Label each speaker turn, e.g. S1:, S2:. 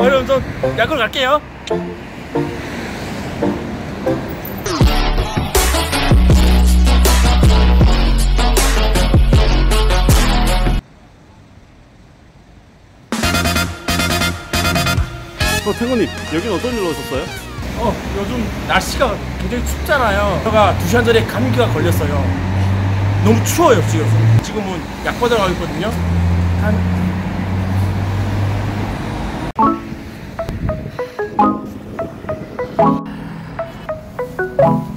S1: 그럼 저 약으로 갈게요.
S2: 어, 태권님, 여긴 어떤 일로 오셨어요?
S1: 어, 요즘 날씨가 굉장히 춥잖아요. 제가 두 시간 전에 감기가 걸렸어요. 너무 추워요, 지금. 지금은 약 받으러 가고 있거든요. 한 Thank you.